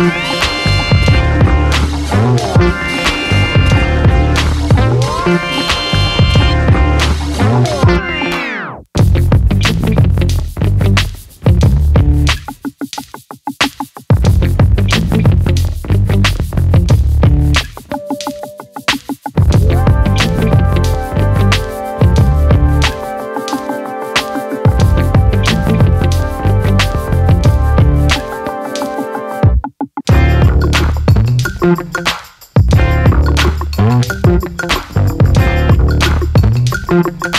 Bye. Thank you